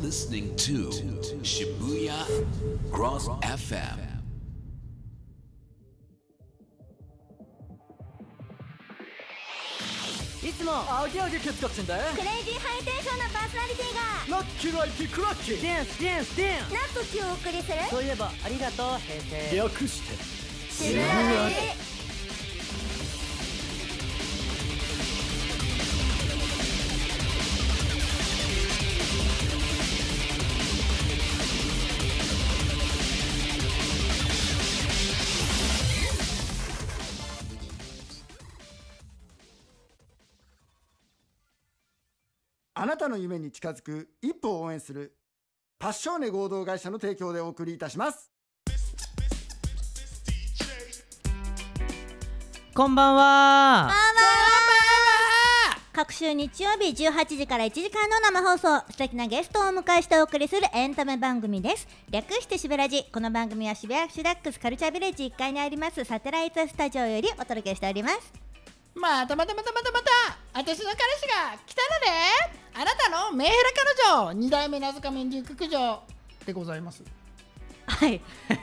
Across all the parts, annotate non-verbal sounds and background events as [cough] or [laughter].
listening to Shibuya Cross FM. いつもアゲアゲケツカツんだよクレイジーハイテンションなパーソナリティがラッキーライキークラッキーダンスダンスダンなんと今日お送りするそういえばありがとう平成略してシブたの夢に近づく一歩を応援するパッショーネ合同会社の提供でお送りいたします。こんばんは。各週日曜日18時から1時間の生放送素敵なゲストをお迎えしてお送りするエンタメ番組です。略してしべらじ。この番組は渋谷シダックスカルチャービレッジ1階にありますサテライトスタジオよりお届けしておりますまたまたまたまたまた私の彼氏が来たのねあなたのメンヘラ彼女二代目謎仮面龍角女でございます。はい。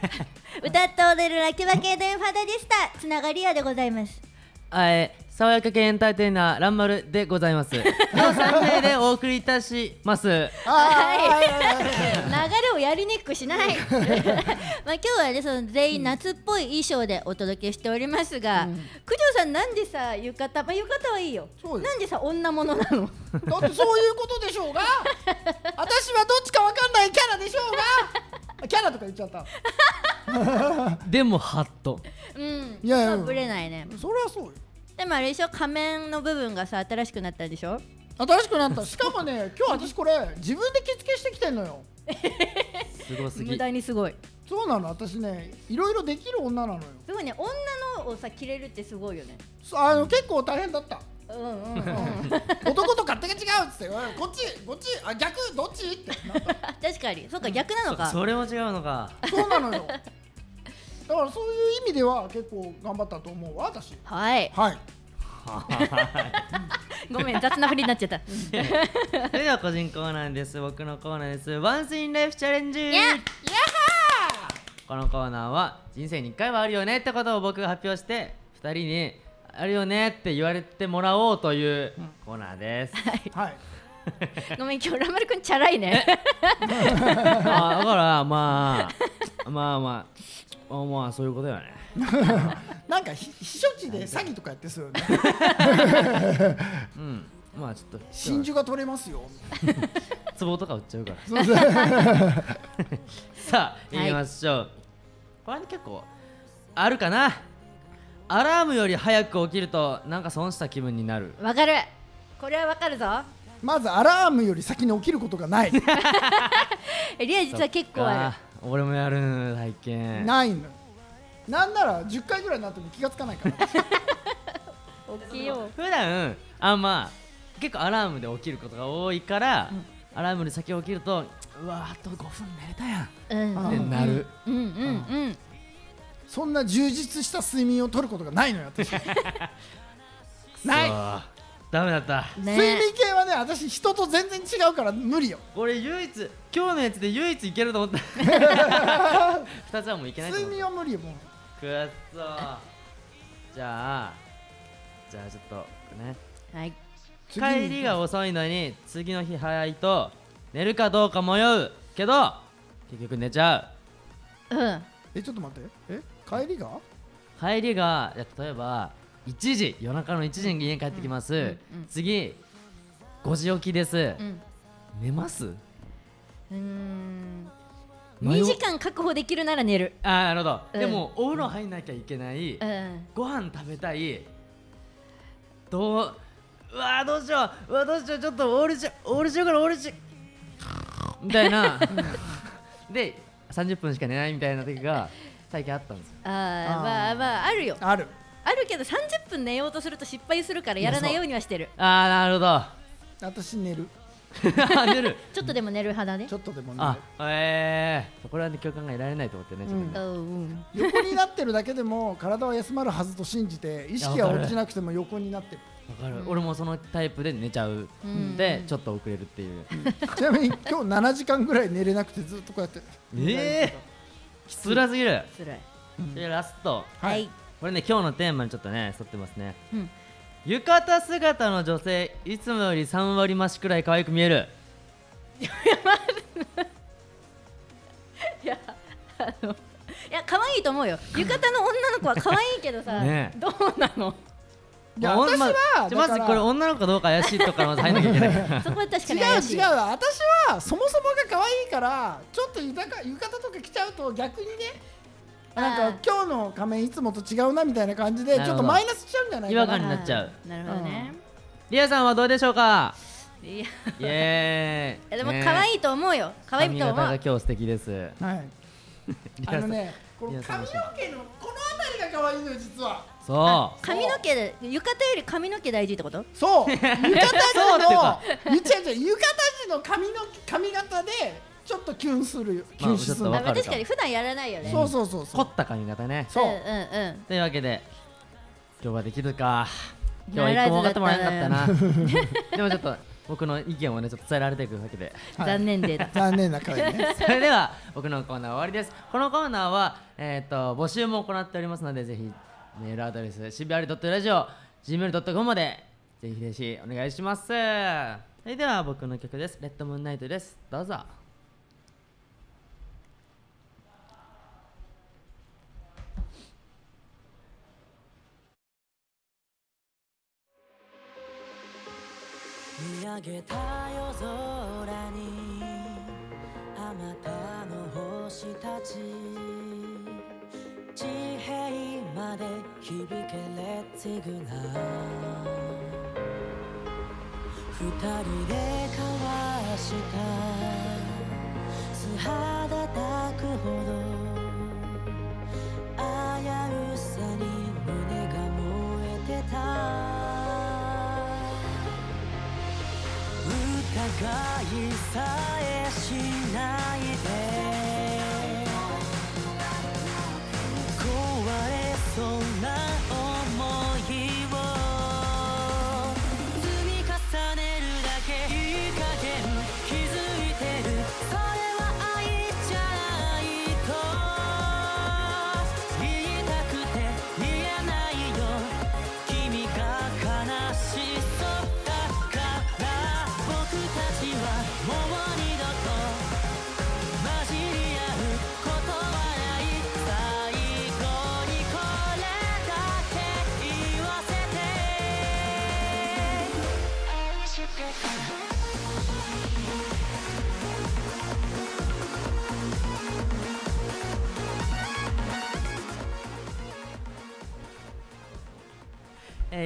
[laughs] 歌って踊るラキバ系電ファダでした。つながり屋でございますはい。爽やか系エンターテイナーランマルでございます。[laughs] の3名でお送りいたします。[laughs] はい、流れをやりにくくしない。[laughs] まあ今日はねその全員夏っぽい衣装でお届けしておりますが、九条さんなんでさ浴衣まあ浴衣はいいよ。なんでさ女物なの？だってそういうことでしょうが。私はどっちかわかんないキャラでしょうがキャラとか言っちゃった。[laughs] でもハット。うん。いやいや。まあぶれないね。それはそうよ。でもあれでしょ？仮面の部分がさ新しくなったでしょ？新しくなった。しかもね今日私これ自分で着付けしてきてんのよ。すごすぎ。無駄にすごい。そうなの。私ねいろいろできる女なのよ。すごいね。女のをさ着れるってすごいよね。そうあの結構大変だったうんうんうん。[laughs] 男と勝手が違うっつって。こっちこっちあ逆どっち？ってなった。[laughs] 確かに。そっか逆なのか。それも違うのか。そうなのよ。だからそういう意味では結構頑張ったと思うわ私。はい。はい。[laughs] ごめん雑なふりになっちゃった。それでは個人コーナーです。僕のコーナーです。ワンスインライフチャレンジ。やこのコーナーは人生に1回はあるよねってことを僕が発表して2人にあるよねって言われてもらおうというコーナーです、はい。[laughs] ごめん今日ラマルくんチャラいね。[laughs] あだからまあまあまあまあまあそういうことよね。なんかひ避暑地で詐欺とかやってそうよね。うん。まあちょっと。真珠が取れますよ。[laughs] 壺とか売っちゃうから。そうそう。さあ行きましょう、これ結構あるかなアラームより早く起きるとなんか損した気分になる。わかる。これはわかるぞ。まずアラームより先に起きることがない。えリア実は結構ああ俺もやる体験ないの。なんなら10回ぐらいになっても気がつかないから。る起きよ普段あまあ結構アラームで起きることが多いから、アラームより先起きるとうわあと5分寝れたやん。っううん。あてなる、うん。うん。うんそんな充実した睡眠をとることがないのよ私。[laughs] ない。ダメだった。睡ね眠系はね私人と全然違うから無理よ。これ唯一今日のやつで唯一いけると思った。[laughs] 2つはもういけないと睡思った。眠は無理よもう。くっそじゃあじゃあちょっとね。はい。帰りが遅いのに次の日早いと寝るかどうか迷うけど結局寝ちゃうん。えちょっと待って。え？帰りが？う帰りが例えば1時夜中の1時に家帰ってきます、うんうん次5時起きです、うん。寝ます？うーん。迷う。2時間確保できるなら寝る。あーなるほど、うん。でもお風呂入んなきゃいけない、うん。ご飯食べたい。どううわーどうしよう。うわどうしよう。ちょっとオールしよう。オールしようからオールしみたいな。[laughs] で30分しか寝ないみたいな時が最近あったんですよ。あーまあまああるよ。ある。あるけど30分寝ようとすると失敗するからやらないようにはしてる。あーなるほど。私寝る。あ [laughs] 寝る。[laughs] ちょっとでも寝る派だね。ちょっとでも寝ある。ええー、これはね共感が得られないと思ってね、自分で。うんうん。横になってるだけでも体は休まるはずと信じて意識は落ちなくても横になってる。かる、俺もそのタイプで寝ちゃう、でちょっと遅れるっていう、ちなみに今日7時間ぐらい寝れなくてずっとこうやって。ええきつらすぎる。つらいでラスト。はい。これね今日のテーマにちょっとね沿ってますね、うん。浴衣姿の女性いつもより3割増しくらい可愛く見える。いやあのいや可愛いと思うよ。浴衣の女の子は可愛いけどさ、ねえ。どうなの？私はまずこれ女の子かどうか怪しいとこからまず入んなきゃいけない [laughs] そこは確か違うに怪しい。違う私はそもそもが可愛いからちょっと豊か浴衣とか着ちゃうと逆にねなんか今日の仮面いつもと違うなみたいな感じでちょっとマイナスしちゃうんじゃない違和かな感になっちゃう。なるほどね、リアさんはどうでしょうか？いや。イエーイ。でも可愛いと思うよ。可愛い髪と思う。型が今日素敵です。はい。[laughs] あのねこの髪の毛のこの辺りが可愛いのよ実はそう。髪の毛で浴衣より髪の毛大事ってこと？そう。[laughs] 浴衣そうって地のか。言っちゃうじゃん。浴衣地の髪の髪型でちょっとキュンするよキュンする確かに普段やらないよね。そうそうそうそう。凝った髪型ね。そう、う。んうんうん。というわけで今日はできるか。今日は一個も分かってもらえなかったな。[laughs] でもちょっと僕の意見をねちょっと伝えられていくわけで。はい。残念で。だ残念な回ね。[laughs] それでは僕のコーナー終わりです。このコーナーは、えー、と募集も行っておりますのでぜひメールアドレスしびあり .radio gmail.com までぜひぜひお願いします。それでは僕の曲です。レッドムーンナイトです。どうぞ。見上げた夜空にあまたの星たち地平まで響けレッツグナ二人で交わした。素肌抱くほど危うさに胸が燃えてた。疑いさえしないで。れ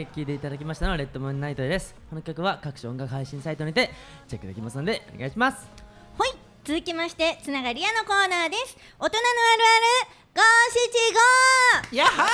えー、聴いていただきましたのはレッドムーンナイトです。この曲は各種音楽配信サイトにてチェックできますのでお願いします。ほい続きましてつながり屋のコーナーです。大人のあるある五七やっは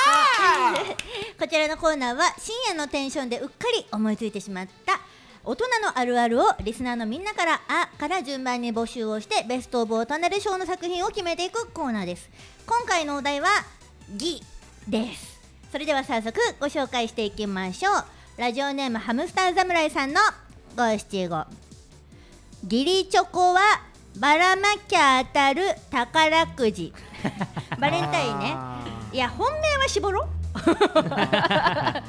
ー！五 [laughs] こちらのコーナーは深夜のテンションでうっかり思いついてしまった大人のあるあるをリスナーのみんなから「あ」から順番に募集をしてベスト・オブ・大人で賞の作品を決めていくコーナーです。今回のお題は「義」ですそれでは早速ご紹介していきましょう。ラジオネームハムスター侍さんの五七五。義理チョコはばらまきゃ当たる宝くじ。[laughs] バレンタインね。いや本命は絞ろう。[laughs]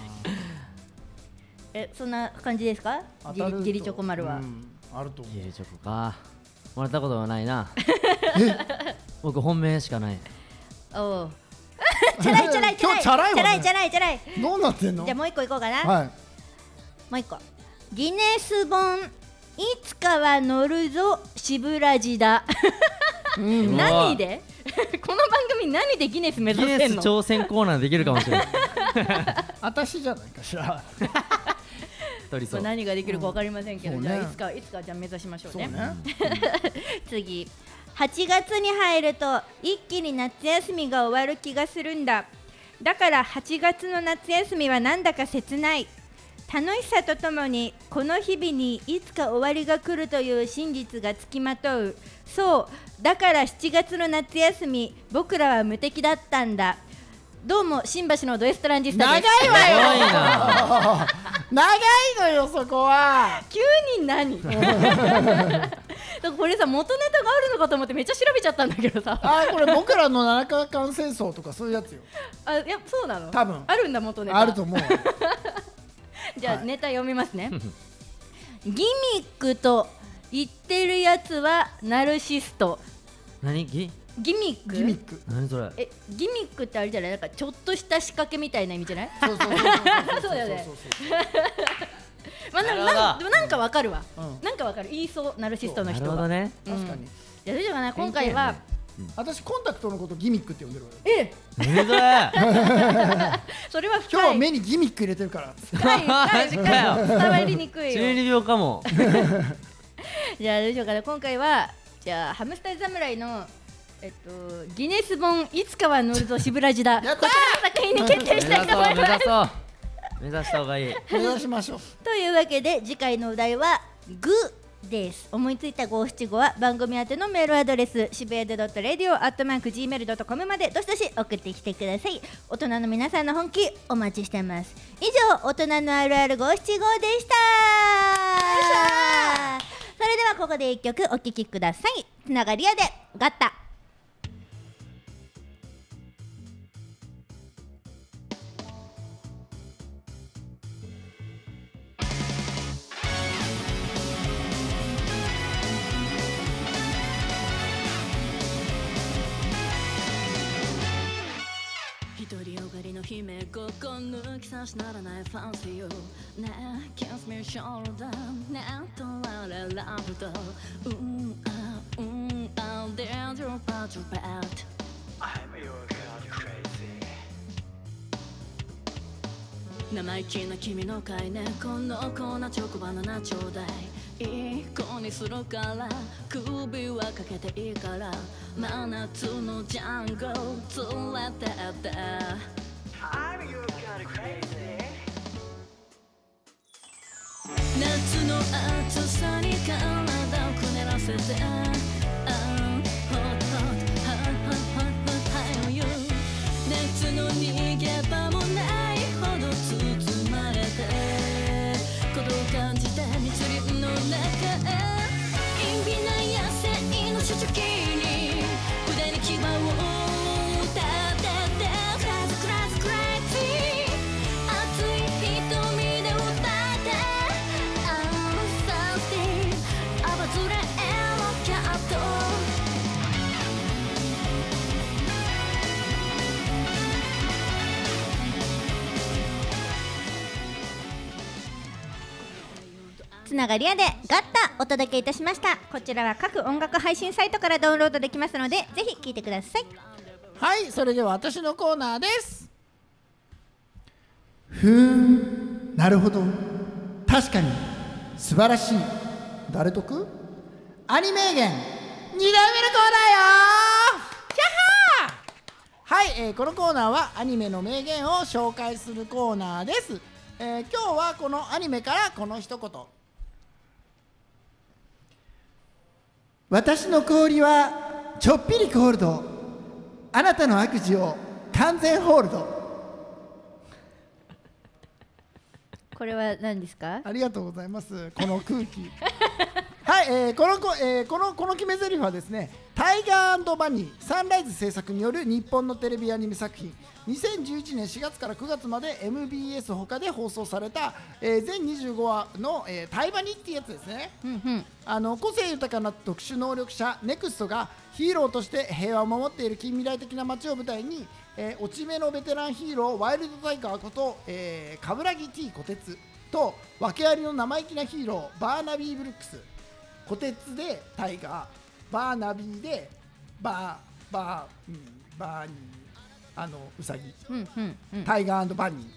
えそんな感じですか？ギリギリチョコ丸は、うんあると思う。ギリチョコか。もらったことはないな。[laughs] 僕本命しかない。おうチャラいチャラいチャラい今日チャラいチャラいチャラい。チャラいどうなってんの？じゃあもう一個いこうかな、はい。もう一個。ギネス本いつかは乗るぞ渋ラジだうん。[laughs] 何で？[laughs] この番組何でギネス目指してんの？挑戦コーナーできるかもしれない。[laughs] 私じゃないかしら。取りそう。何ができるか分かりませんけど、うん。じゃあいつかいつかじゃあ目指しましょうね。そうね。次8月に入ると一気に夏休みが終わる気がするんだ。だから8月の夏休みはなんだか切ない。楽しさとともにこの日々にいつか終わりが来るという真実がつきまとう。そうだから7月の夏休み僕らは無敵だったんだ。どうも新橋のドエストランジスタです。長いわよ。長いのよそこは。急に何？[laughs] だからこれさ元ネタがあるのかと思ってめっちゃ調べちゃったんだけどさ。あこれ僕らの七日間戦争とかそういうやつよ。あいやそうなの？多分。あるんだ元ネタ。あると思う。[laughs] じゃあ、はい。ネタ読みますね。[laughs] ギミックと言ってるやつはナルシスト。何？ギ？ギミック？ギミック。何それ？えギミックってあれじゃない？なんかちょっとした仕掛けみたいな意味じゃない？そうそうそうそうそうだ [laughs] よね。そうまあ、ななでもなんかわかるわ、うんなんかわかる言いそうナルシストのな人はるほどねそう確かにじゃあどうしようかな今回は、私コンタクトのことギミックって呼んでるわよえ何それそれは今日は目にギミック入れてるから深い深い深い伝わりにくい中よ二病かもじゃあどうしようかな今回はじゃあハムスター侍のえっとギネス本いつかは乗るぞシブラジだやった。ーこちらの作品に決定目したいと思います。目指そう。目指した方がいい。目指しましょう。というわけで次回のお題はグです。思いついた五七五は番組宛てのメールアドレス渋谷で .radio.gmail.com までどしどし送ってきてください。大人の皆さんの本気お待ちしてます。以上大人のあるある五七五でした。それではここで一曲お聴きください。つながり屋でガッタがりの姫ここ抜き差しならないファンシーよねえ Kiss me shoulder ねえとられラブとうんあうんあ There's your part your bad 生意気な君の飼い猫の粉チョコバナナちょうだいいい子にするから首はかけていいから真夏のジャングル連れてって。夏の暑さに体をくねらせてつながり屋でガッタお届けいたしました。こちらは各音楽配信サイトからダウンロードできますのでぜひ聴いてください。はいそれでは私のコーナーです。ふーんなるほど。確かに。素晴らしい。誰得？アニメーゲン。2代目のコーナーよ。キャッハー！はい、えーこのコーナーはアニメの名言を紹介するコーナーです、えー今日はこのアニメからこの一言私の氷はちょっぴりコールド。あなたの悪事を完全ホールド。これは何ですか？ありがとうございます。この空気。[laughs] はい、えーこのこ、えーこのこの決め台詞はですねタイガーバニーサンライズ制作による日本のテレビアニメ作品2011年4月から9月まで MBS 他で放送された、えー全25話の、えータイバニっていうやつですね。うんうん。あの個性豊かな特殊能力者ネクストがヒーローとして平和を守っている近未来的な街を舞台に、えー落ち目のベテランヒーローワイルドタイガーこと、えー、冠城 T 小鉄と訳ありの生意気なヒーローバーナビー・ブルックス。小鉄でタイガーバーナビーでバーバー、うん、バーニーあのウサギ。うんうんうん。タイガーバニー。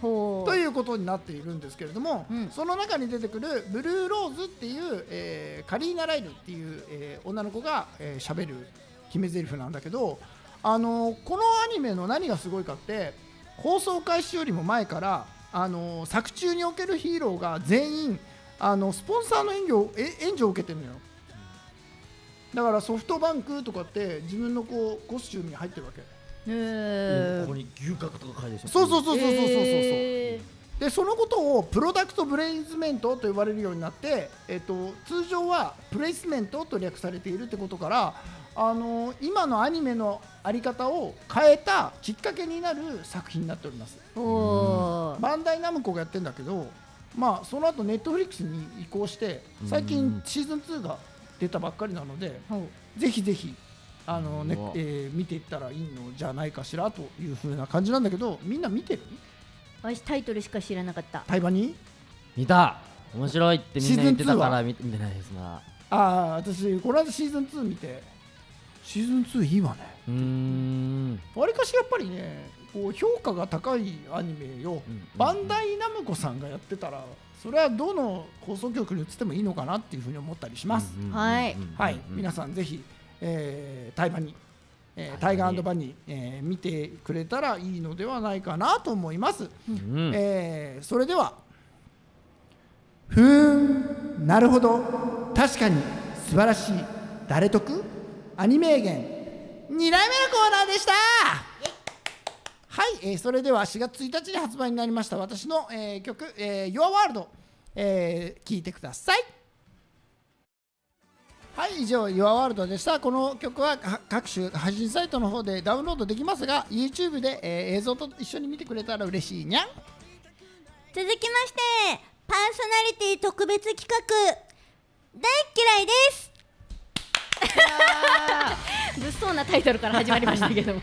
ということになっているんですけれども、うん。その中に出てくるブルーローズっていう、えーカリーナ・ライルっていう、えー女の子が喋、えー、喋る決め台詞なんだけど、あのーこのアニメの何がすごいかって放送開始よりも前から、あのー作中におけるヒーローが全員あのスポンサーの援助をえ援助を受けてるのよ。だからソフトバンクとかって自分のこうコスチュームに入ってるわけここに牛角とか書いてそうそうそうそうそうそうそう、えー、でそのことをプロダクトブレイズメントと呼ばれるようになって、えっと、通常はプレイスメントと略されているってことからあの今のアニメのあり方を変えたきっかけになる作品になっております。バンダイナムコがやってるんだけど、まあ、その後ネットフリックスに移行して最近シーズン2が出たばっかりなので、ぜひぜひあの、ねえー見ていったらいいのじゃないかしらというふうな感じなんだけどみんな見てる？私タイトルしか知らなかった。対バに見た。面白いってみんな言ってたかシーズン2は？ら見て見てないですなああ私この間シーズン2見て。シーズン2いいわね。うーん。わりかしやっぱりねこう評価が高いアニメよ、うんバンダイナムコさんがやってたらそれはどの放送局に移ってもいいのかなっていうふうに思ったりします、はい。はい、皆さんぜひ、えー、タイバニー、えータイガーバニー、えー見てくれたらいいのではないかなと思います、うん。えーそれでは。ふーんなるほど。確かに素晴らしい。誰得？アニメーゲン。2代目のコーナーでした。はい、えーそれでは4月1日に発売になりました私の、えー曲「えー、Your World」えー聞いてくださいはい以上「Your World」でした。この曲はか各種配信サイトの方でダウンロードできますが YouTube で、えー映像と一緒に見てくれたら嬉しいにゃん。続きましてパーソナリティ特別企画。大嫌いです。[laughs] 物騒なタイトルから始まりましたけども。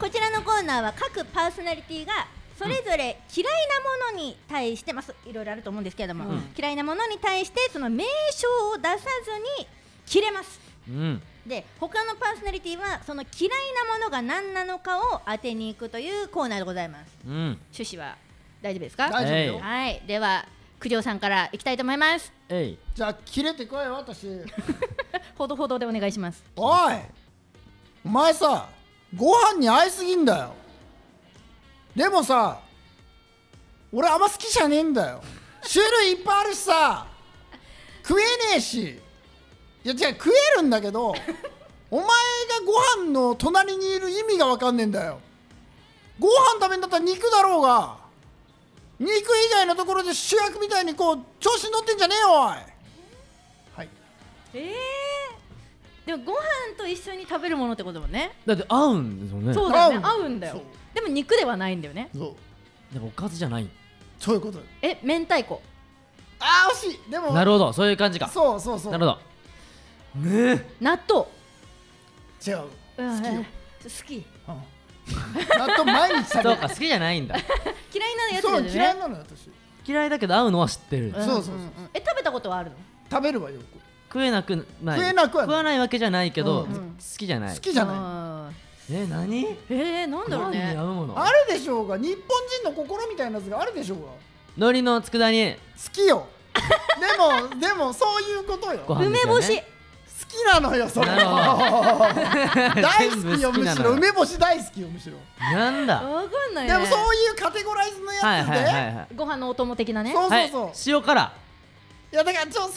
こちらのコーナーは各パーソナリティがそれぞれ嫌いなものに対してますいろいろあると思うんですけれども、嫌いなものに対してその名称を出さずに切れます。うん。で他のパーソナリティはその嫌いなものが何なのかを当てに行くというコーナーでございます。うん。趣旨は大丈夫ですか？大丈夫はい。では九条さんからいきたいと思います。えい。じゃあ切れてこいよ私。[laughs] ほどほどでお願いします。おい。お前さご飯に合いすぎんだよ。でもさ俺あんま好きじゃねえんだよ。種類いっぱいあるしさ食えねえしいや違う食えるんだけど [laughs] お前がご飯の隣にいる意味が分かんねえんだよ。ご飯食べんだったら肉だろうが肉以外のところで主役みたいにこう調子に乗ってんじゃねえよおい。はい。えー、でもご飯と一緒に食べるものってこともね。だって合うんですよね。そうだよね。合う合うんだよ。でも肉ではないんだよね。そう。でもおかずじゃない。そういうこと。え明太子。あー惜しい。でもなるほど。そういう感じか。そうそうそう。なるほどねえ。納豆。違ううん好きよ、好き。うん。納豆毎日食べる。そうか好きじゃないんだ。[laughs] 嫌いなやつだそう嫌いなのよ私。嫌いだけど合うのは知ってる。ん。そうそうそうんんえ食べたことはあるの？食べるわよく。食えなくない食えなくはない。食わないわけじゃないけどうん好きじゃない。好きじゃない。あえ何？ーえー、なんだろうご飯にね合うもの？あるでしょうが日本人の心みたいなやつがあるでしょうが。海苔の佃煮。好きよ。でもでもそういうことよ。好ご飯ですよ梅干し。ねきなのよそれ。[laughs] 大好きよむしろ。梅干し大好きよむしろ。なんだ。わかんないね。でもそういうカテゴライズのやつで、はいはいはいはい。ご飯のお供的なね。そうそうそう、はい。塩辛。いやだからちょそう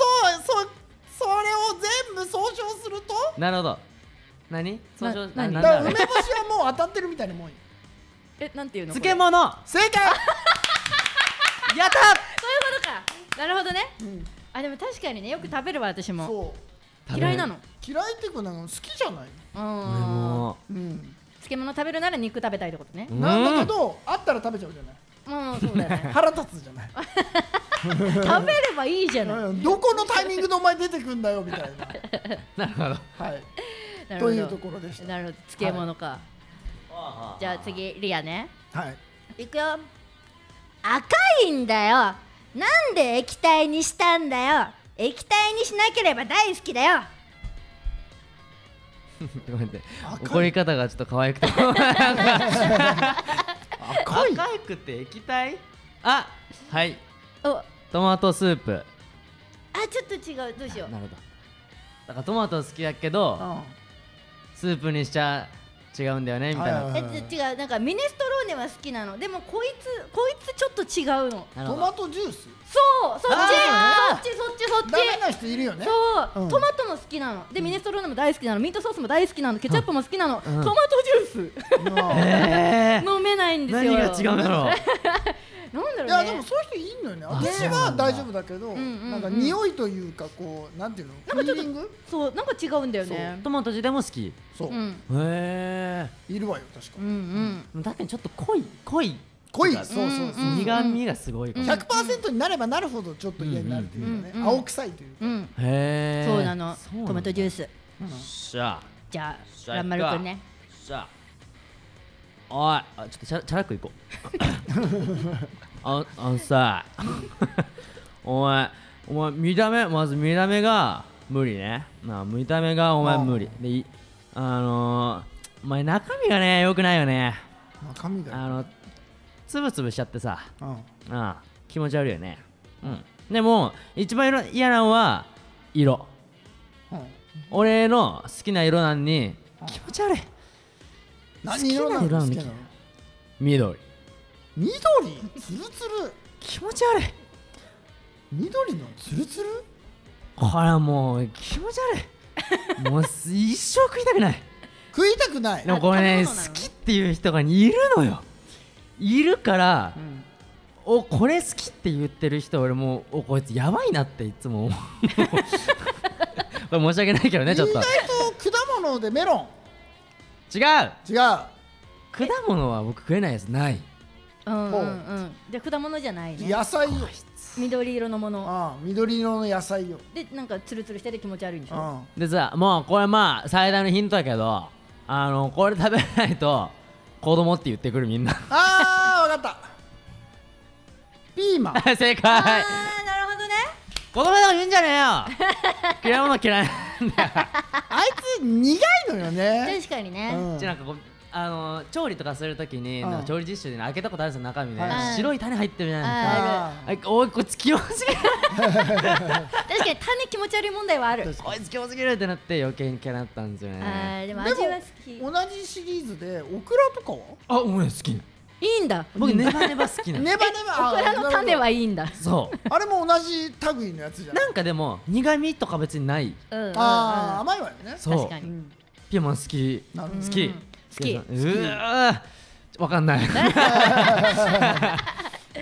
そうそれを全部総称すると？なるほど。何？な総称何？なだ？からなんだ梅干しはもう当たってるみたいなもんよ。えなんていうの？漬物。正解！やったそういうことか。なるほどね。うん。あでも確かにねよく食べるわ私も。そう嫌いなの？嫌いっていうかなんか好きじゃない？うん。俺もうん。漬物食べるなら肉食べたいってことね。うん。なんだけどあったら食べちゃうじゃない？まあそうだよね。[laughs] 腹立つじゃない？[laughs] 食べればいいじゃない。うんどこのタイミングでお前出てくんだよみたいな。[laughs] るほど。なはい。なるほど。というところでした。なるほど。漬物か、じゃあ次リアね。はい。いくよ。赤いんだよ。なんで液体にしたんだよ液体にしなければ大好きだよ。[laughs] ごめんね。怒り方がちょっと可愛くて。[laughs] 赤い。赤くて液体？あはい。お。あトマトスープ。ちょっと違う。どうしよう。なるほど。だからトマト好きだけどうん。スープにしちゃ違うんだよねみたいなはいはい。はい違うなんかミネストローネは好きなの。でもこいつこいつちょっと違うの。トマトジュース？そうそっちあそっちそっちそっち。ダメな人いるよね。そう、うん。トマトも好きなの。でミネストローネも大好きなの。ミートソースも大好きなの。ケチャップも好きなの、ん。トマトジュース。うんえー。[laughs] 飲めないんですよ。何が違うんだろう [laughs] なんだろうね。いやでもそういう人いんのよね。私は大丈夫だけど、なんか匂いというかこうなんていうの？フィーリング？そうなんか違うんだよね。トマト自体も好き。へそう、うん。えいるわよ確か。うんうん。確かにちょっと濃い濃い。濃い。とかそうそうそう、うん苦味がすごいかも、100%になればなるほどちょっと嫌になるというかね、うんうん青臭いというか、うん。へえそうなの。トマトジュース。しゃあ。じゃじゃああランマルくんねしゃあおいあちょっとチャチャラくいこう。ああのさ [laughs] お前お前見た目まず見た目が無理ね。なあ見た目がお前無理。でいあのー、お前中身がね良くないよね。中身があのつぶつぶしちゃってさ。うん。ああ気持ち悪いよね。うん。でも一番色嫌なのは色。うん。俺の好きな色なのに気持ち悪い何色なの好きな色なの好きなの緑。緑？ツルツル？気持ち悪い。緑のツルツル？これはもう気持ち悪い。もうす一生食いたくない。食いたくない。でもこれね好きっていう人がいるのよ。いるから、おこれ好きって言ってる人俺もうおこいつやばいなっていつも思う。[laughs] これ申し訳ないけどねちょっと。意外と果物でメロン違う。違う。果物は僕食えないやつない。うんうんうん。じゃあ果物じゃないね。野菜よ。緑色のもの。ああ緑色の野菜よ。でなんかツルツルしてて気持ち悪いんでしょ？あでさもうこれまあ最大のヒントだけどあのこれ食べないと子供って言ってくるみんな。あーわかった。ピーマン。[laughs] 正解。あーなるほどね。子供だから言うんじゃねえよ。[laughs] 嫌いなもの嫌いなんだよあいつ苦いのよね。確かにね。うん。うちなんかこうあの調理とかするときに、調理実習で、ね、開けたことあるんですよ中身ね、はい。白い種入ってるじゃないですか。あああおいこいつ気持ち悪い確かに種気持ち悪い問題はある。[laughs] こいつ気持ち悪いってなって余計に嫌なったんですよあねーでも味は好き。い同じシリーズでオクラとかは？あお前好きいんだ。僕ネバネバ好きなのネバネバオクラの種はいいんだ。そう。あれも同じ類のやつじゃんなんかでも苦味とか別にない。ああ甘いわよね。そう。確かに。うんピーマン好き。好き。うん。好き。うわーわかんない。[laughs]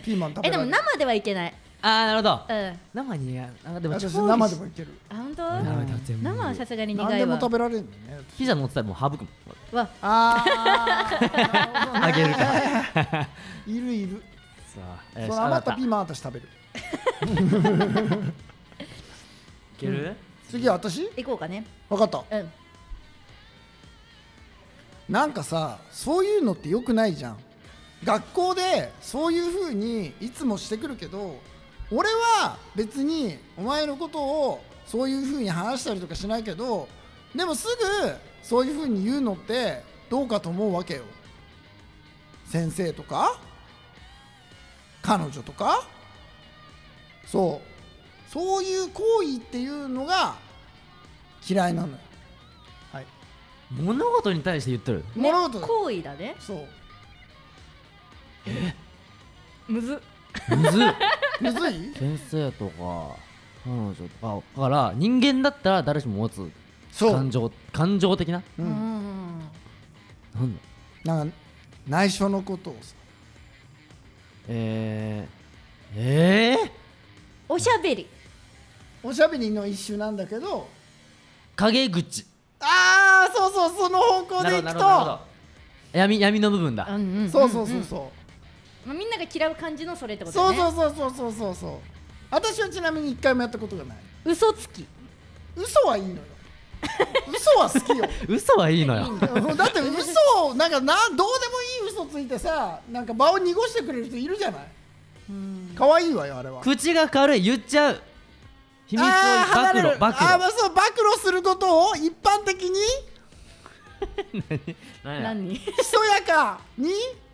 ピーマン食べえでも生ではいけないあーなるほど。うん。生にやあでも生でもいける。あ本当？生ではさすがに苦何でもいわ食べられるのね。ピザ乗ってたらもう省くもんわ。あ [laughs] ああげるから。いるいる。さあその余ったピーマン私食べる。いける？次は私？行こうかね。分かった。うん。なんかさそういうのってよくないじゃん。学校でそういう風にいつもしてくるけど俺は別にお前のことをそういう風に話したりとかしないけどでもすぐそういう風に言うのってどうかと思うわけよ。先生とか彼女とか。そう。そういう行為っていうのが嫌いなのよ。はい。物事に対して言ってる？ね物事行為だね。そう。むず。っむずっむずい？先生とか彼女とかだから人間だったら誰しも持つそう。感情感情的な？ううん。んなんだ？なんか内緒のことをさ。えー、えー、おしゃべり。おしゃべりの一種なんだけど。陰口。ああそうそうその方向でいくと。闇闇の部分だ。うんうんんそうそうそうそまあみんなが嫌う感じのそれってうことだね。そうそうそうそうそうそう。そう私はちなみに一回もやったことがない。嘘つき。嘘はいいのよ。嘘は好きよ。[laughs] 嘘はいいのよ。だって嘘をなんかなんどうでもいい嘘ついてさなんか場を濁してくれる人いるじゃない。うん。可愛いわよあれは。口が軽い言っちゃう。秘密をあー離れる。暴露。暴露あーまあそう暴露することを一般的に？[laughs] 何や？何？ひそやかに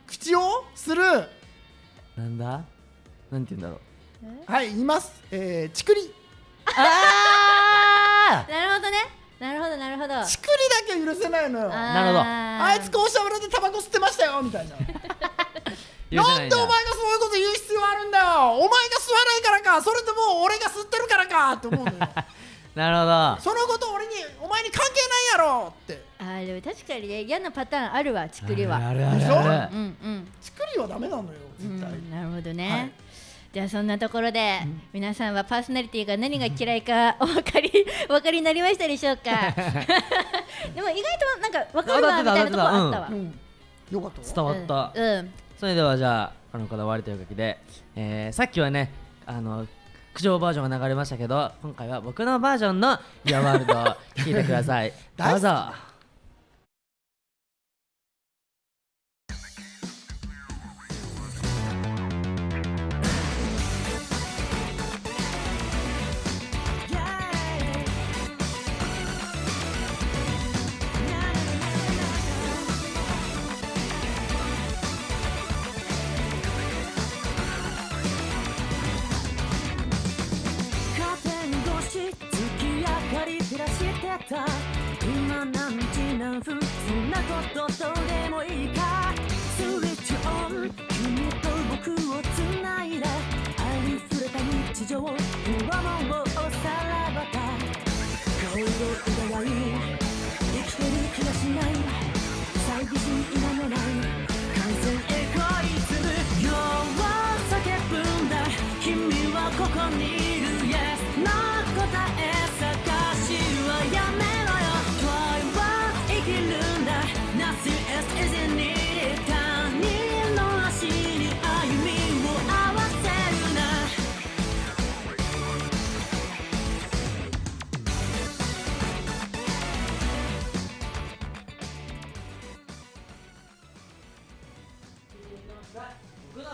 口をするなんだ？なんて言うんだろう？はい言います。えー、ちくりあ [laughs] なるほどね。なるほどなるほど。ちくりだけ許せないのよ。あなるほど。あいつ校舎裏でタバコ吸ってましたよみた [laughs] いな。なんでお前がそういうこと言う必要あるんだよ。お前が吸わないからか。それとも俺が吸ってるからか。って思うのよ。[laughs] なるほど。そのこと俺にお前に関係ないやろって。あーでも確かにね嫌なパターンあるわ作りは。あるあるでしょ？あるうんうん。作りはダメなのようん絶対、なるほどね、はい。じゃあそんなところで、皆さんはパーソナリティが何が嫌いかお分かり [laughs] お分かりになりましたでしょうか？[laughs] でも意外となんか分かるわみたいなとこあったわ、うん。よかったわ。伝わった、うん、うんそれではじゃああのこだわりというわけで、えーさっきはねあの苦情バージョンが流れましたけど今回は僕のバージョンの「Your World」を聞いてください。[laughs] どうぞ明かり照らしてた。今何時何分？そんなことどうでもいいか？スイッチオン。君と僕をつないだ。ありふれた日常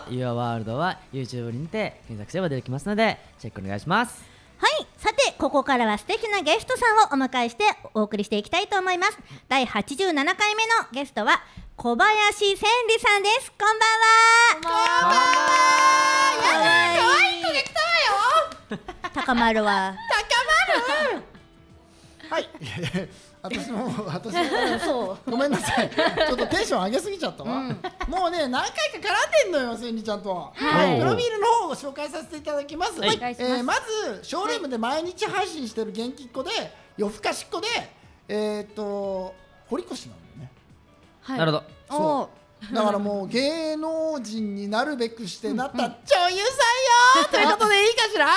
Your World」は YouTube にて検索すれば出てきますのでチェックお願いします。はい。さてここからは素敵なゲストさんをお迎えしてお送りしていきたいと思います。第87回目のゲストは小林千里さんです。こんばんは。こんばんは。やだ可愛い子できたわよ。高丸は。はい [laughs] 私の私の [laughs] そう。ごめんなさい。ちょっとテンション上げすぎちゃったわ、もうね何回か絡んでんのよ千里ちゃんとは、はい。プロフィールの方を紹介させていただきます、はい。えーまずショールームで毎日配信してる元気っ子で夜更かしっ子でえーっと堀越なんだよね。なるほど。そう。だからもう芸能人になるべくしてなった。女優さんよということでいいかしら、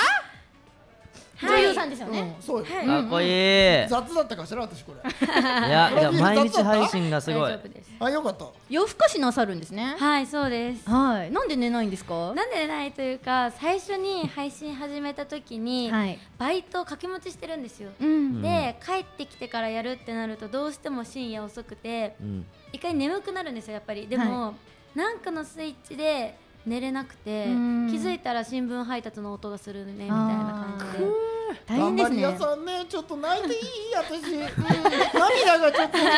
女優さんですよね、うん、そうよ、かっこいい。い雑だったかしら私これ。や [laughs] いや毎日配信がすごい。あよかった。夜更かしなさるんですね。はいそうです。はい。なんで寝ないんですか？なんで寝ないというか最初に配信始めた時に、はい。バイト掛け持ちしてるんですよ、うん。で帰ってきてからやるってなるとどうしても深夜遅くてうん。一回眠くなるんですよやっぱり。でも、なんかのスイッチで寝れなくてうん。気づいたら新聞配達の音がするねみたいな感じで。大変ですね頑張り屋さんねちょっと泣いていい私、[laughs] うん、涙がちょっと苦労してるのね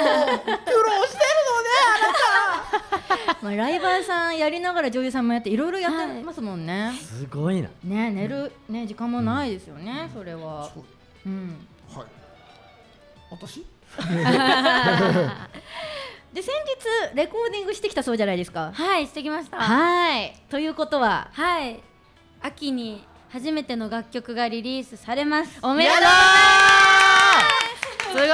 [laughs] まあライバーさんやりながら女優さんもやっていろいろやってますもんね、すごいな。ね寝るね時間もないですよね、それは。そう。うん。あなたはい。私？[laughs] で先日レコーディングしてきたそうじゃないですか。はいしてきました。はい。ということは？はい。秋に初めての楽曲がリリースされます。おめでとうす。ごい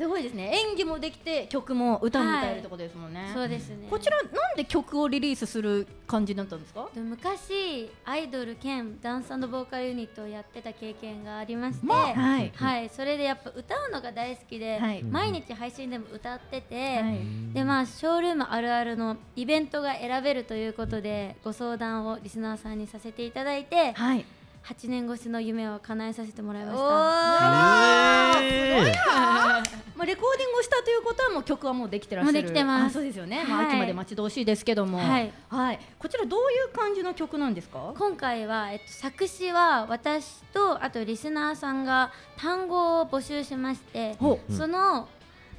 すごいですね。演技もできて曲も歌も歌えるってことですもんね、そうですね。こちらなんで曲をリリースする感じだったんですか？で昔アイドル兼ダンスボーカルユニットをやってた経験がありまして、はい。はい、それでやっぱ歌うのが大好きで、はい。毎日配信でも歌ってて、はい。でまあショールームあるあるのイベントが選べるということでご相談をリスナーさんにさせていただいてはい8年越しの夢を叶えさせてもらいまおした。ー。えー。まあ、レコーディングをしたということはもう曲はもうできてらっしゃる。もうできてます。あそうですよね、まあ、はい。秋まで待ち遠しいですけども。はい。はい、こちらどういう感じの曲なんですか？今回は、えっと、作詞は私とあとリスナーさんが単語を募集しましてほその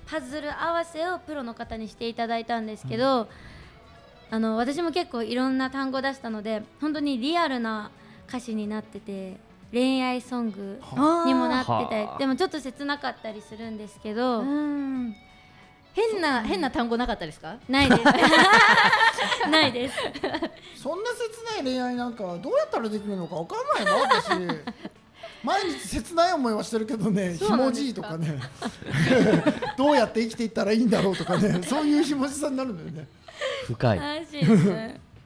パズル合わせをプロの方にしていただいたん。ですけど、あの私も結構いろんな単語出したので本当にリアルな歌詞になってて恋愛ソングにもなってはてあ。でもちょっと切なかったりするんですけど、うん。変な変な単語なかったですか？ないです。[laughs] ないです。そんな切ない恋愛なんかどうやったらできるのかわかんないわ私。毎日切ない思いはしてるけどねひもじいとかね。[laughs] どうやって生きていったらいいんだろうとかねそういうひもじさになるんだよね。深い。悲しい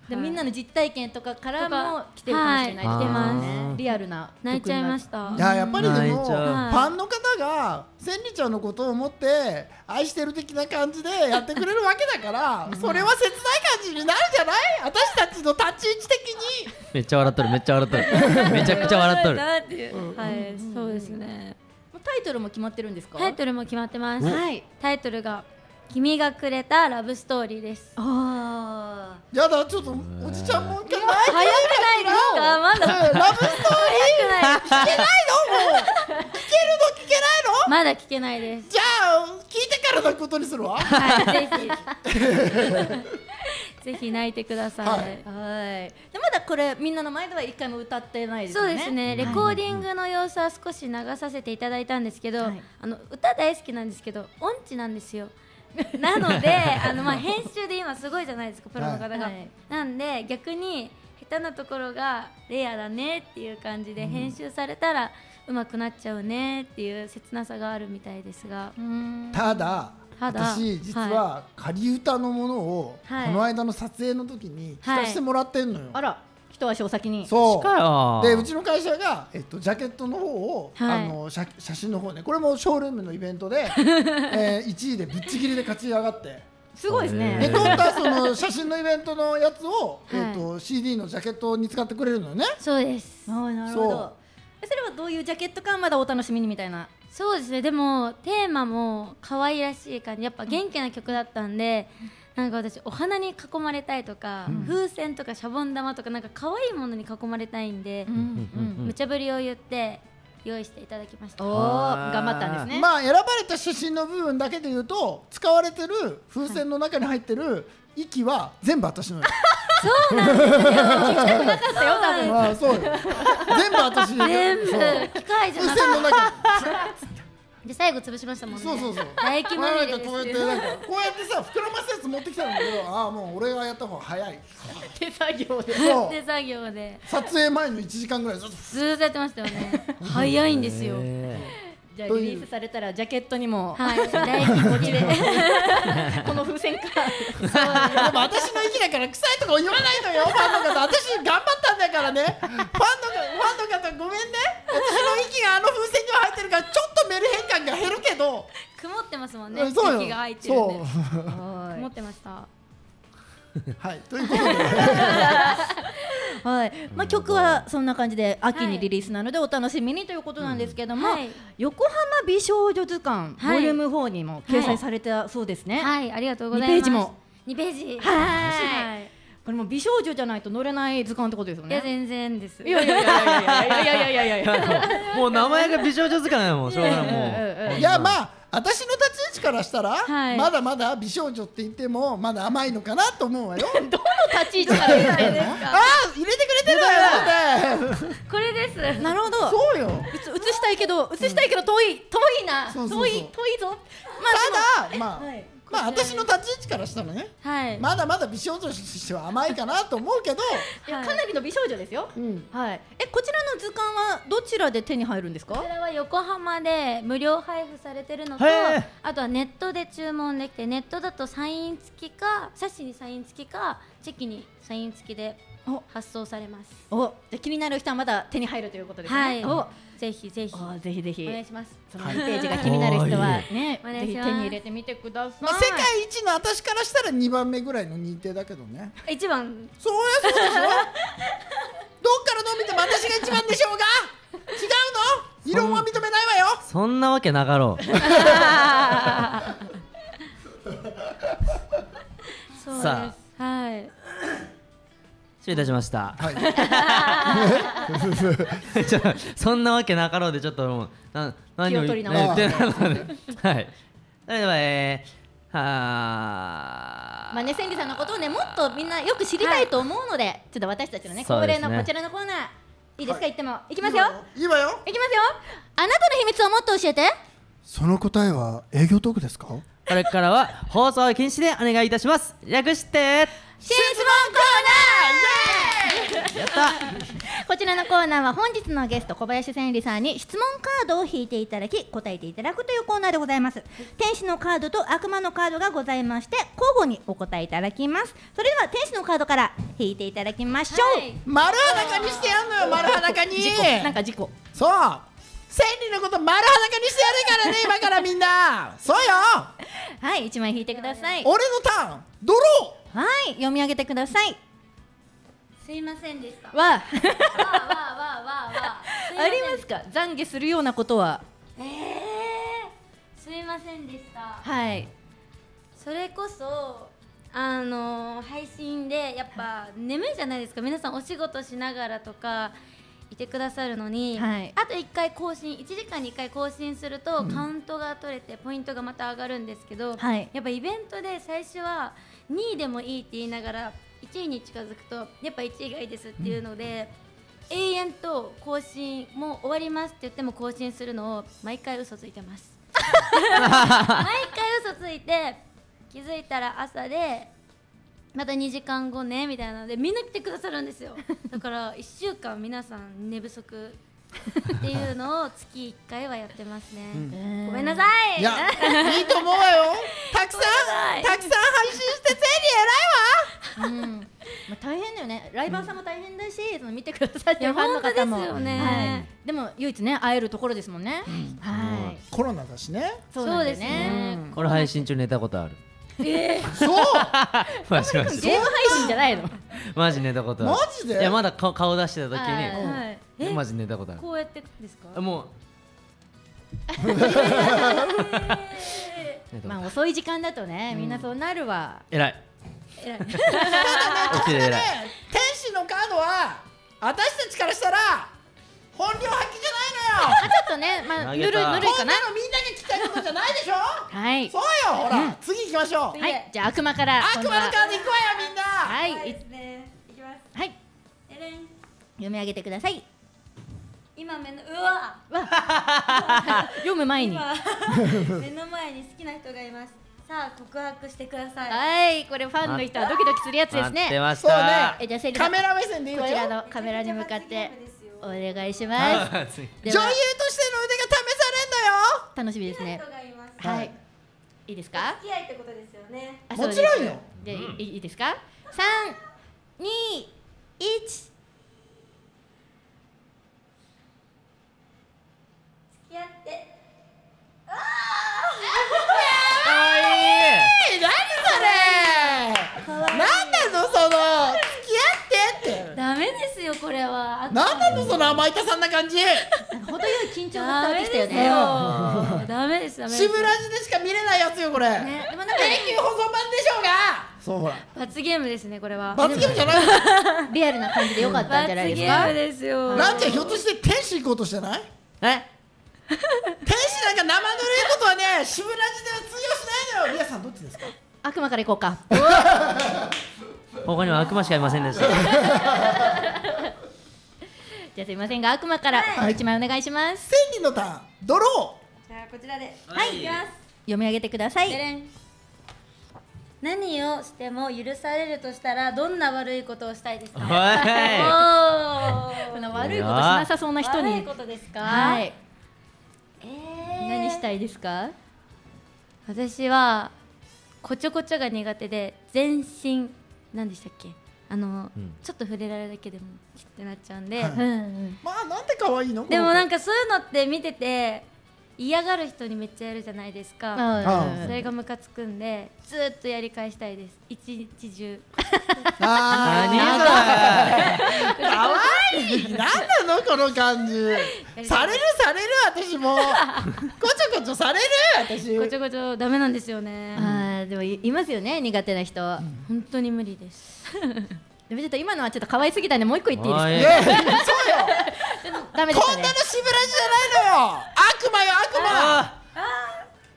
でみんなの実体験とかからも来てるかもしれないはい。ですね。来てますね。リアルな泣いちゃいました。いややっぱりでもファンの方が千里ちゃんのことを思って愛してる的な感じで [laughs] やってくれるわけだからそれは切ない感じになるじゃない？私たちの立ち位置的に。めっちゃ笑っとるめっちゃ笑っとる。[laughs] めちゃくちゃ笑っとる。だっていう。はいそうですね。タイトルも決まってるんですか？タイトルも決まってます。はい。タイトルが君がくれたラブストーリーです。あやだちょっとおじちゃんもう一回泣いて早くないですか？まだ。ラブストーリー？聞けないの？もう。聞けるの聞けないの？まだ聞けないです。じゃあ聞いてから泣くことにするわ。はいぜひ。[laughs] ぜひ泣いてください、はい。ーはい。でまだこれみんなの前では一回も歌ってないですよね？そうですね、レコーディングの様子は少し流させていただいたんですけど、はい。あの歌大好きなんですけど音痴なんですよ [laughs] なのであのまあ [laughs] 編集で今すごいじゃないですかプロの方が、はい。なんで逆に下手なところがレアだねっていう感じで編集されたら上手くなっちゃうねっていう切なさがあるみたいですが。ただただ。私実は仮歌のものをこはい。の間の撮影の時に聞はいかせてもらってんのよ、あら一足お先にそう。でうちの会社が、えっと、ジャケットの方を、はい。あの写写真の方ね。これもショールームのイベントで、[laughs] えー、1位でぶっちぎりで勝ち上がって。すごいですへねで撮ったその写真のイベントのやつを、はい。えっと CD のジャケットに使ってくれるのよね。そうです。なるほど。えそれはどういうジャケットかはまだお楽しみにみたいな？そうですね。でもテーマも可愛らしい感じ。やっぱ元気な曲だったんで、なんか私お花に囲まれたいとか、風船とかシャボン玉とかなんか可愛いものに囲まれたいんで、うん無茶ぶりを言って用意していただきました。頑張ったんですね。まあ選ばれた写真の部分だけで言うと使われてる風船の中に入ってる息は全部私のよ。まあそうよ。全部私全部。そう。機械じゃなく風船の中にで最後潰しましたもんね。そうそうそう。唾液まみれです。こうやってなんかこうやってさ膨らますやつ持ってきたんだけどああもう俺がやった方が早い。[laughs] 手作業で。そう。手作業で。撮影前の1時間ぐらい。ずっとずーっとやってましたよね。早いんですよ。へじゃあリリースされたらジャケットにもはい唾液持ちで。[laughs] この風船か。でも私の息だから臭いとか言わないのよ。ファンの方。私頑張ったんだからね。ファンの方ファンの方ごめんね。私の息があの風船には入ってるからちょっとメルヘン感が減るけど。曇ってますもんね。息が入ってるんで。そう。曇ってました [laughs] はいということで [laughs] はい、まあ曲はそんな感じで秋にリリースなのでお楽しみにということなんですけども、はい横浜美少女図鑑、はいボリューム4にも掲載されたそうですね。はい、ありがとうございます。二ページも。2ページ。はいこれも美少女じゃないと乗れない図鑑ってことですよいや、ね。全然です。いやいやいやいやいやいやいやいやいやいやいや。もう名前が美少女図鑑だもんしょうがないもういやまあ私の立ち位置からしたら、はいまだまだ美少女って言ってもまだ甘いのかなと思うわよ [laughs] どの立ち位置から言ってんです [laughs] ああ入れてくれてるわよ [laughs] これです。か。なるほど。そうようつ映したいけど映したいけど遠い遠いな遠い遠いぞ。まただまあ、はいまあ私の立ち位置からしたらねはい。まだまだ美少女としては甘いかなと思うけど、あ [laughs] いやかなりの美少女ですよ。うん、はい。えこちらの図鑑はどちらで手に入るんですか？こち？らは横浜で無料配布されてるのとあとはネットで注文できてネットだとサイン付きか冊子にサイン付きかチェキにサイン付きでお発送されますおじゃあ気になる人はまだ手に入るということですね。はいおぜひぜひ。ぜひぜひ。お願いします。その2ページが気になる人ははねぜひ手に入れてみてください。まあ、世界一の私からしたら2番目ぐらいの認定だけどね。一番。そりゃそうでしょどっからどう見ても私が一番でしょうが。違うの？異論は認めないわよ。そんなわけなかろう。[laughs] [laughs] そうです。さはい失礼いたしました。はい。[laughs] ちょそんなわけなかろうでちょっともうな何を気を取り言直ってすなのではい。それではえー、はまあね千里さんのことをねもっとみんなよく知りたいと思うので、ちょっと私たちのね恒例のこちらのコーナー。いいですか、言ってもいきますよ。いいわよ。いきますよ。あなたの秘密をもっと教えて。その答えは営業トークですか？これからは放送禁止でお願いいたします。略して質問コーナーやったこちらのコーナーは本日のゲスト小林千里さんに質問カードを引いていただき答えていただくというコーナーでございます。天使のカードと悪魔のカードがございまして交互にお答えいただきます。それでは天使のカードから引いていただきましょう、はい。丸裸にしてやんのよ丸裸に。なんか事故そう。千里のこと丸裸にしてやるからね [laughs] 今からみんな。そうよ。はい一枚引いてください。俺のターン。ドロはい読み上げてください。すいませんでした。わわあ。わあわあわあわあ。ありますか？懺悔するようなことは。えー、すいませんでした。はい。それこそあの配信でやっぱ眠いじゃないですか。皆さんお仕事しながらとかいてくださるのに、はい。あと1回更新1時間に1回更新するとカウントが取れてポイントがまた上がるんですけど、はい。やっぱイベントで最初は2位でもいいって言いながら1位に近づくとやっぱ1位がいいですっていうので、永遠と更新もう終わりますって言っても更新するのを毎回嘘ついてます。毎回嘘ついて気づいたら朝でまた2時間後ねみたいなのでみんな来てくださるんですよ。だから1週間皆さん寝不足っていうのを月1回はやってますね、ごめんなさい。ーいやいいと思うわよ。[laughs] たくさんたくさん配信して千里偉いわ。うん、まあ大変だよね。ライバーさんも大変だし、その見てくださってるファンの方も。本当ですよね。はい。でも唯一ね会えるところですもんね。はい。コロナだしね。そうですね。ねこれ配信中寝たことある。そう。[laughs] マジマジ。ゲーム配信じゃないの。マジ寝たことある。マジで？いやまだ顔顔出してた時はいにはい。えマジ寝たことある。こうやってですか？あもう。まあ遅い時間だとね、みんなそうなるわ。偉い。偉い。起きてる偉い。ね天使のカードは私たちからしたら本領発揮じゃないのよ。あ、ちょっとね、まあぬるぬるいかな。こんなのみんなが聞きたいことじゃないでしょ？はい。そうよほら、次行きましょう。はい。じゃあ悪魔から。悪魔のカード行くわよみんな。はい。いですね。いきます。はい。エレン。読み上げてください。今目のうわ読む前に。今目の前に好きな人がいますさあ告白してくださいはい。これファンの人はドキドキするやつですね。待ってましそうたえじゃあセリカメラ目線でいいわよこちらのカメラに向かってお願いします。女優とはしての腕が試さ楽しみですねはい。いいですか？付き合いってことですよねあもちろんよ。でいいですか？三、二、一。き合って。かわいい何それ。何なのその付き合ってって。ダメですよこれは。何なのその甘いたさんな感じ。程よい緊張が伝わダメってきたよね。よ。ダメですダメです。シブラジでしか見れないやつよこれ。ね、でもなんか永久保存版でしょうが。そうほら。罰ゲームですねこれは。罰ゲームじゃない。リアルな感じでよかったんじゃないですか？罰ゲーム？ですよ。ランちゃんひょっとして天使行こうとしてない？え？天使なんか生ぬるいことはねシブラジでは通用しないのよ。皆さんどっちですか？悪魔から行こうか。他には悪魔しかいませんでした。[laughs] じゃあすいませんが悪魔からはい。一枚お願いします。千里のターンドロじゃあこちらで。はい。い。きます読み上げてください。何をしても許されるとしたらどんな悪いことをしたいですか？おい。おこーの悪いことしなさそうな人悪いに。ことですか？はい。えー何したいですか？私はこちょこちょが苦手で全身何でしたっけ？あの、うん。ちょっと触れられるだけでもキッてなっちゃうんで、はい。うんうん。まあなんて可愛いの？でもなんかかそういうのって見てて嫌がる人にめっちゃやるじゃないですか、あそれがムカつくんでずーっとやり返したいです。一日中。あー何それ。可愛い。何なのこの感じ。[laughs] されるされる私も。こちょこちょされる私。ごちょごちょダメなんですよね。ああでもいいますよね苦手な人。本当に無理ですでもちょっと今のはちょっと可愛すぎたんでもう一個言っていいですか？ね [laughs] そうよ。ダメでしたねこんなの。シブラジじゃないのよ。悪魔よ悪魔。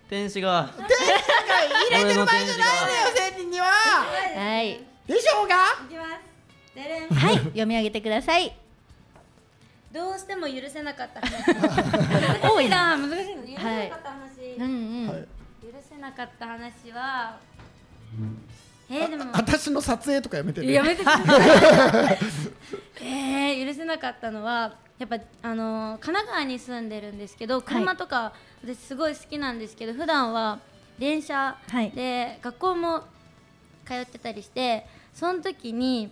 天使が。天使なんか入れてる場合じゃないのよ千人には。はい。でしょうが。いきます。でれん。はい、読み上げてください。どうしても許せなかった話。[laughs] 多いな。難しいの。許せなかった話、うんうん。はい。許せなかった話はえー、でも。私の撮影とかやめてね。やめて [laughs] えー、許せなかったのはやっぱあのー神奈川に住んでるんですけど車とか、私すごい好きなんですけど普段は電車はい。で、学校も通ってたりしてその時に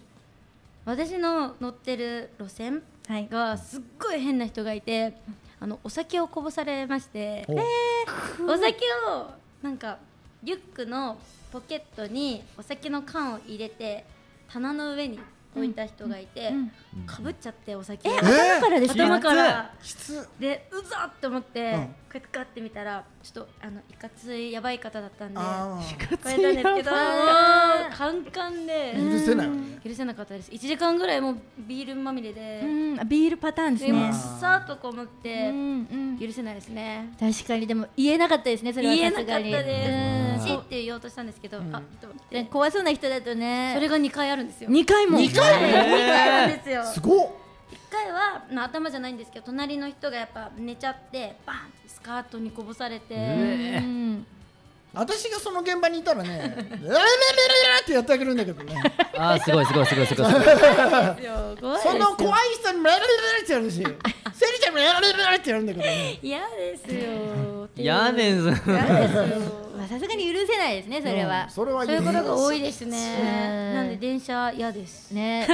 私の乗ってる路線はい。がすっごい変な人がいてあのお酒をこぼされましてお。お酒をなんかリュックのポケットにお酒の缶を入れて棚の上に置いた人がいて、うんかぶっちゃってお酒を。え頭からですね頭から。でうざって思って、うん。こうやってガッて見たらちょっとあのいかついやばい方だったんであこれたんですけど。カンカンで。ー許せない。許せなかったです。1時間ぐらいもうビールまみれで、うんビールパターンですでもねさーっとこう思って、許せないですね。確かにでも言えなかったですねそれは言えなかったです。うん。しって言おうとしたんですけど、あ怖そうな人だとね。それが2回あるんですよ。二回も。二回も？二回あるんですよ。すごっ。一回は、まあ、頭じゃないんですけど隣の人がやっぱ寝ちゃってバンっカートにこぼされて、うん。私がその現場にいたらね「レレレレレレ」ってやってあげるんだけどねあーすごいすごいすごいすごいその怖い人に「レレレレ」ってやるしも「レレレレ」ってやるんだけどね。嫌ですよ。やねんぞ嫌ですよ。まあさすがに許せないですねそれは。うんそれはそういうことが多いでですうんね。なんで電車嫌です。ね。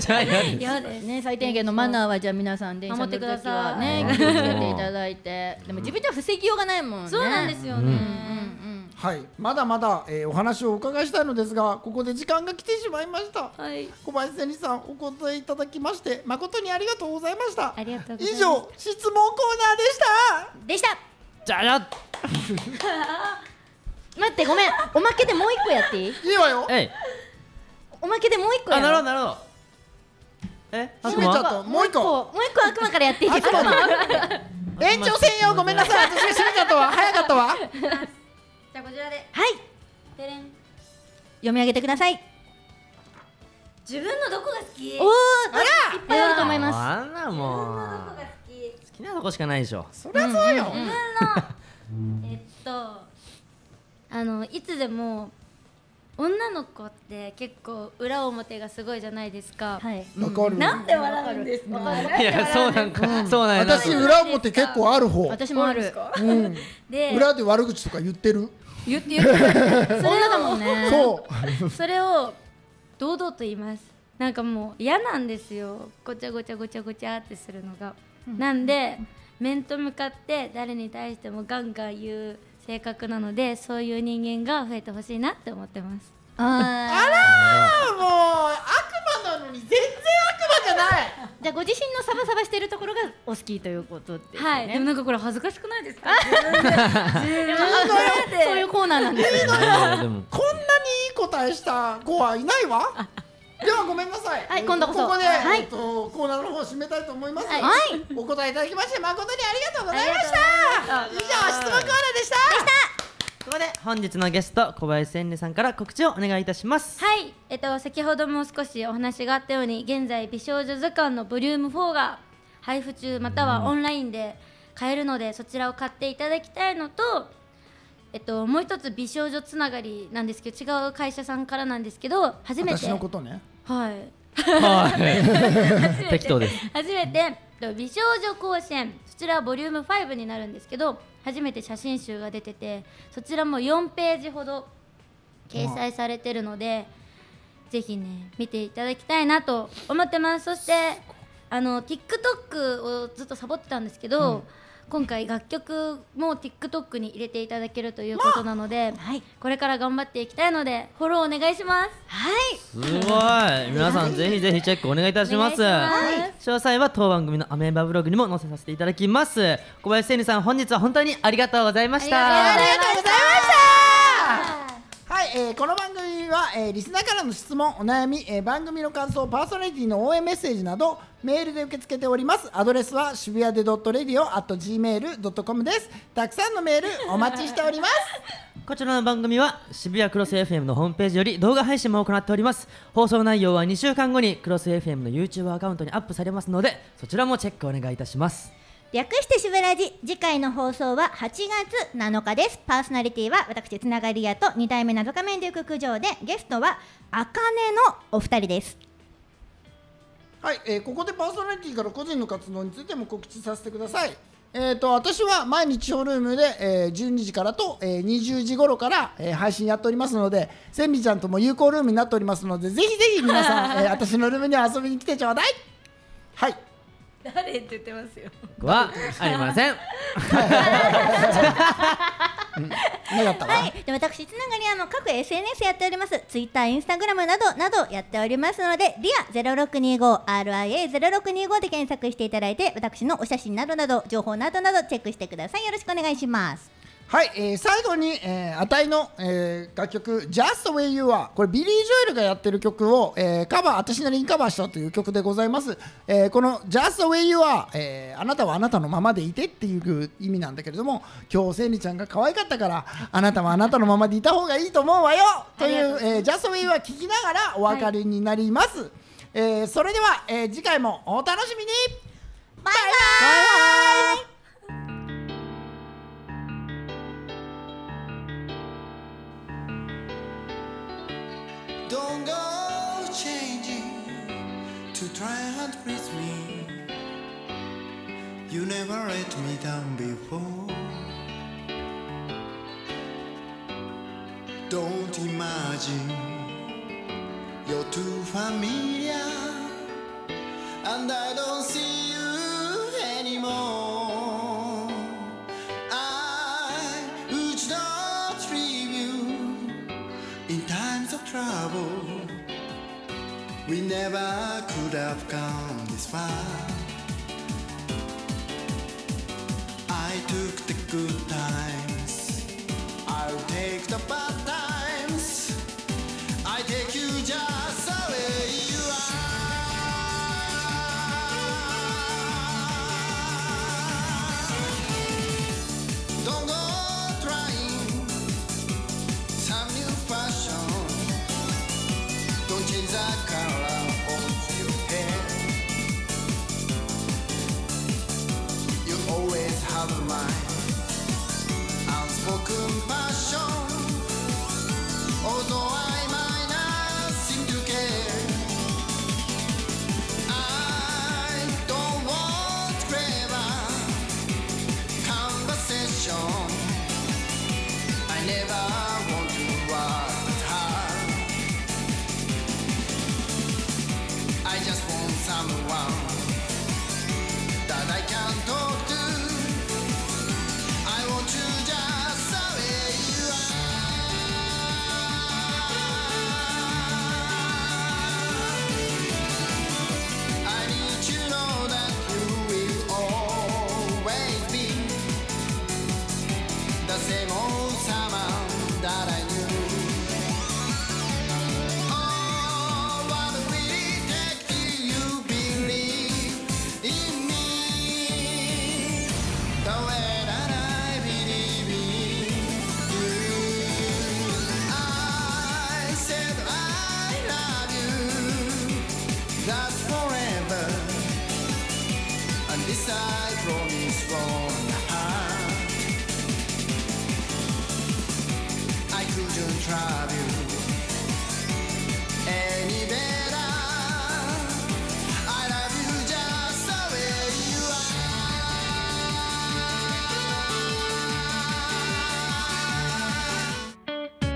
じゃあやる嫌です。ね。最低限のマナーはじゃあ皆さん電車乗る時はね守ってください。気をつけていただいて。でも自分では防ぎようがないもんね。そうなんですよね。うんうんはい。まだまだ、えーお話をお伺いしたいのですがここで時間が来てしまいました。はい。小林千里さんお答えいただきまして誠にありがとうございました。ありがとうございます。以上質問コーナーでした。でした。じゃあじゃあ [laughs] 待ってごめん。おまけでもう一個やっていい？いいわよ。えい。おまけでもう一個やあなるほどなるほど。え閉めちゃった。もう一個。もう一個悪魔からやっていいですか？[laughs] [laughs] 延長戦よごめんなさい。私が閉めちゃったわ。早かったわじゃあこちらで。はい。てれん。読み上げてください。自分のどこが好き？おおいっぱいあると思います。あんなもう。どこが好き？好きなとこしかないでしょ。そりゃそうよ、自分の。えっとあのいつでも女の子って結構裏表がすごいじゃないですか。はい。わかる。なんで笑うんですか？いやそうなんかそうなん私裏表結構ある方。私もある。うん。で裏で悪口とか言ってる？言って言って。[laughs] それだもんね。そう。[laughs] それを堂々と言います。なんかもう嫌なんですよ。ごちゃごちゃごちゃごちゃってするのが、なんで面と向かって誰に対してもガンガン言う性格なのでそういう人間が増えてほしいなって思ってます。ああもう悪魔なのに全然ゃない。ーじゃあご自身のサバサバしてるところがお好きということですね。はい。でもなんかこれ恥ずかしくないですか？[laughs] そういうコーナーなんですこんなにいい答えした子はいないわ？ではごめんなさい。はい今度こそ。ここで、はい。えっとコーナーの方締めたいと思います、はい。お答えいただきまして誠にありがとうございました。以上質問コーナーでしたここで本日のゲスト小林千里さんから告知をお願いいたします。はい、えっと、先ほども少しお話があったように現在美少女図鑑のボリューム4が配布中またはオンラインで買えるのでそちらを買っていただきたいのと、えっと、もう一つ美少女つながりなんですけど違う会社さんからなんですけど初めて。私のことね。はい。はい。適当です。初めて。えっと美少女甲子園そちらはボリューム5になるんですけど初めて写真集が出ててそちらも4ページほど掲載されてるのでぜひね見ていただきたいなと思ってます。そしてあの TikTok をずっとサボってたんですけど、今回楽曲も TikTok に入れていただけるということなので、はい。これから頑張っていきたいのでフォローお願いします。はい。すごい。皆さんぜひぜひチェックお願いいたします。お願い。します詳細は当番組のアメーバブログにも載せさせていただきます。小林千里さん本日は本当にありがとうございました。ありがとうございました。はい、えーこの番組は、えーリスナーからの質問お悩み、えー番組の感想パーソナリティの応援メッセージなどメールで受け付けております。アドレスは渋谷で .radio.gmail.com です。たくさんのメールお待ちしております。[laughs] こちらの番組は渋谷クロス FM のホームページより動画配信も行っております。放送内容は2週間後にクロス FM の YouTube アカウントにアップされますのでそちらもチェックお願いいたします。略してしぶらじ次回の放送は8月7日です。パーソナリティは私つながり屋と2代目謎仮面デューク九条でゲストはあかねのお二人です。はい、えーここでパーソナリティから個人の活動についても告知させてください。えー、と私は毎日ショールームで、えー12時からと、えー20時頃から、えー配信やっておりますので千里ちゃんとも有効ルームになっておりますのでぜひぜひ皆さん、えー私のルームに遊びに来てちょうだい。はい。誰って言ってますよ。はありません。なかったわ、はい、で私つながり屋も各 SNS やっておりますツイッター、インスタグラムなどなどやっておりますのでリア 0625RIA0625 で検索していただいて私のお写真などなど情報などなどチェックしてくださいよろしくお願いしますはい、えー最後に、えー、あたいの、えー楽曲「Just the Way You Are」これビリー・ジョエルがやってる曲を、えーカバー私なりにカバーしたという曲でございます、えーこの「Just the Way You Are、えーあなたはあなたのままでいて」っていう意味なんだけれども今日せんりちゃんが可愛かったからあなたはあなたのままでいた方がいいと思うわよ。という「えー、Just the Way You Are」聴きながらお別れになります、えーそれでは、えー次回もお楽しみに。バイバイ。バイバ Go changing to try and please me. You never let me down before. Don't imagine you're too familiar, and I don't see you anymore. Never could have come this far.